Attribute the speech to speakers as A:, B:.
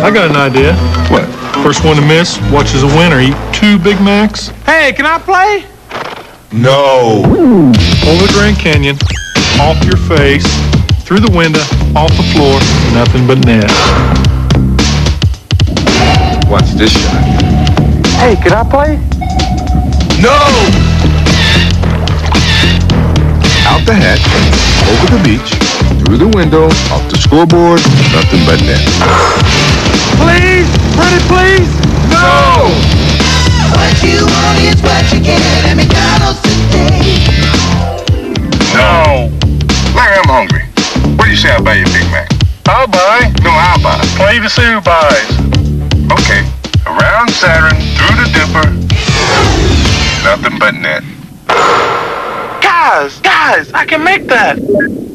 A: I got an idea.
B: What?
A: First one to miss watches a winner eat two Big Macs.
C: Hey, can I play?
B: No.
A: Over the Grand Canyon, off your face, through the window, off the floor, nothing but net.
B: Watch this shot.
C: Hey, can I play?
B: No! Out the hatch, over the beach, through the window, off the scoreboard, nothing but net.
C: Please? Pretty please?
B: No!
D: What you want is what you get at McDonald's today.
E: No. Larry, I'm hungry. What do you say I buy you a Big Mac? I'll buy. No, I'll buy. Play the Sue buys. Okay. Around Saturn, through the Dipper. Nothing but net.
C: Guys, guys, I can make that.